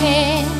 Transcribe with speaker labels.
Speaker 1: king